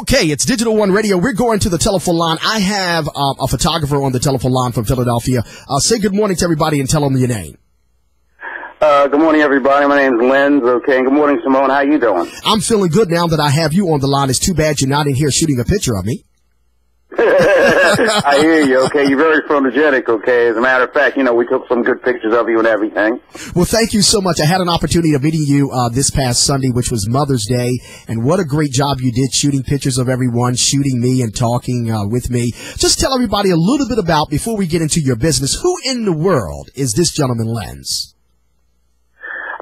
Okay, it's Digital One Radio. We're going to the telephone line. I have um, a photographer on the telephone line from Philadelphia. Uh, say good morning to everybody and tell them your name. Uh, good morning, everybody. My name's Lentz. Okay, and good morning, Simone. How you doing? I'm feeling good now that I have you on the line. It's too bad you're not in here shooting a picture of me. I hear you. Okay, you're very photogenic. Okay, as a matter of fact, you know we took some good pictures of you and everything. Well, thank you so much. I had an opportunity of meeting you uh, this past Sunday, which was Mother's Day, and what a great job you did shooting pictures of everyone, shooting me, and talking uh, with me. Just tell everybody a little bit about before we get into your business. Who in the world is this gentleman, Lens?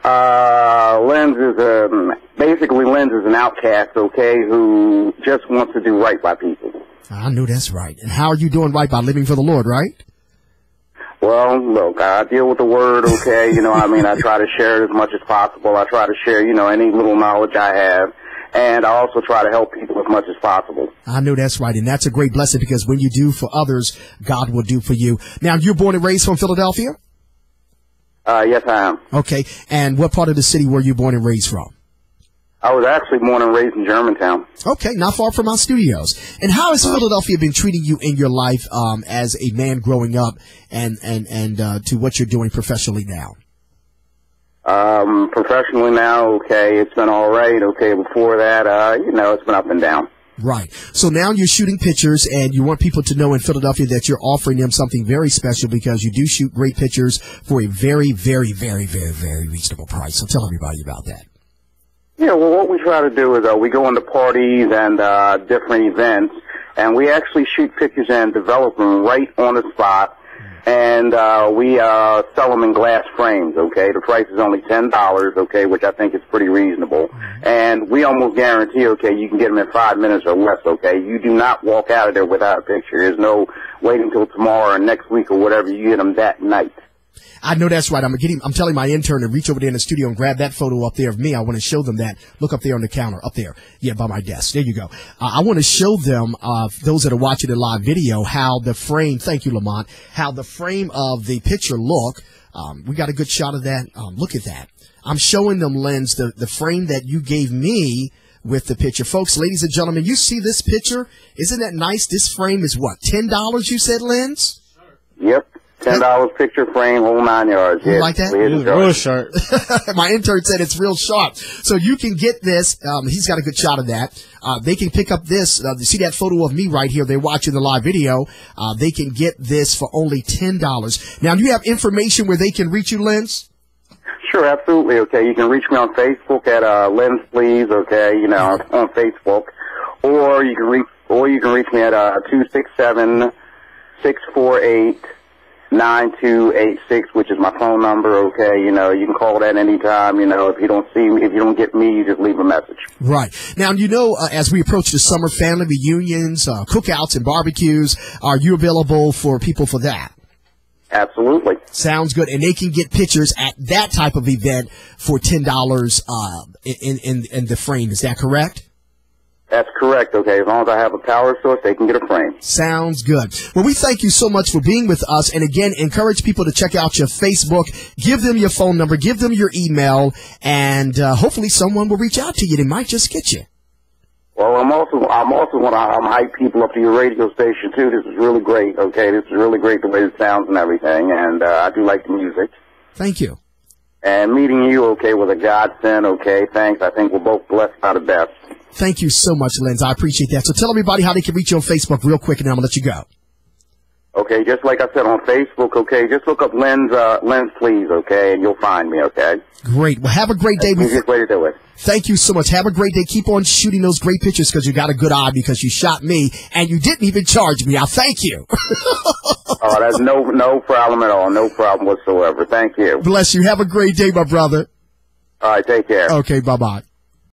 Uh, Lentz is um, basically Lens is an outcast. Okay, who just wants to do right by people. I knew that's right. And how are you doing right by living for the Lord, right? Well, look, I deal with the word, okay? You know, I mean, I try to share it as much as possible. I try to share, you know, any little knowledge I have. And I also try to help people as much as possible. I know that's right. And that's a great blessing because when you do for others, God will do for you. Now, you're born and raised from Philadelphia? Uh, yes, I am. Okay. And what part of the city were you born and raised from? I was actually born and raised in Germantown. Okay, not far from our studios. And how has Philadelphia been treating you in your life um, as a man growing up, and and and uh, to what you're doing professionally now? Um, professionally now, okay, it's been all right. Okay, before that, uh, you know, it's been up and down. Right. So now you're shooting pictures, and you want people to know in Philadelphia that you're offering them something very special because you do shoot great pictures for a very, very, very, very, very reasonable price. So tell everybody about that. Yeah, well, what we try to do is uh, we go into parties and uh, different events, and we actually shoot pictures and develop them right on the spot, and uh, we uh, sell them in glass frames. Okay, the price is only ten dollars. Okay, which I think is pretty reasonable, and we almost guarantee. Okay, you can get them in five minutes or less. Okay, you do not walk out of there without a picture. There's no waiting until tomorrow or next week or whatever. You get them that night. I know that's right. I'm getting, I'm telling my intern to reach over there in the studio and grab that photo up there of me. I want to show them that. Look up there on the counter, up there. Yeah, by my desk. There you go. Uh, I want to show them, uh, those that are watching the live video, how the frame, thank you, Lamont, how the frame of the picture look. Um, we got a good shot of that. Um, look at that. I'm showing them, Lens, the, the frame that you gave me with the picture. Folks, ladies and gentlemen, you see this picture? Isn't that nice? This frame is what, $10 you said, Lens? Yep. Ten dollars picture frame, whole nine yards. You Yeah, like that? clear as Ooh, dark. real sharp. My intern said it's real sharp. So you can get this. Um, he's got a good shot of that. Uh, they can pick up this. Uh, see that photo of me right here? They're watching the live video. Uh, they can get this for only ten dollars. Now, do you have information where they can reach you, Lentz? Sure, absolutely. Okay, you can reach me on Facebook at uh, Lens Please. Okay, you know on Facebook, or you can reach or you can reach me at uh two six seven six four eight nine two eight six, which is my phone number. Okay, you know you can call that anytime. You know if you don't see me, if you don't get me, you just leave a message. Right. Now, you know, uh, as we approach the summer family reunions, uh, cookouts, and barbecues, are you available for people for that? Absolutely. Sounds good, and they can get pictures at that type of event for ten dollars uh, in in in the frame. Is that correct? That's correct. Okay, as long as I have a power source, they can get a frame. Sounds good. Well, we thank you so much for being with us. And again, encourage people to check out your Facebook. Give them your phone number. Give them your email. And uh, hopefully someone will reach out to you. They might just get you. Well, I'm also I'm also want to um, hype people up to your radio station too. This is really great. Okay, this is really great the way it sounds and everything, and uh, I do like the music. Thank you. And meeting you, okay, was a godsend. Okay, thanks. I think we're both blessed by the best. Thank you so much, Lentz. I appreciate that. So tell everybody how they can reach you on Facebook real quick, and I'm going to let you go. Okay, just like I said on Facebook. Okay, just look up Lens uh, Lens Please. Okay, and you'll find me. Okay, Great. Well, have a great day. easiest way to do it. Thank you so much. Have a great day. Keep on shooting those great pictures because you got a good eye because you shot me and you didn't even charge me. I thank you. Oh, that's no no problem at all. No problem whatsoever. Thank you. Bless you. Have a great day, my brother. All right, take care. Okay, bye bye.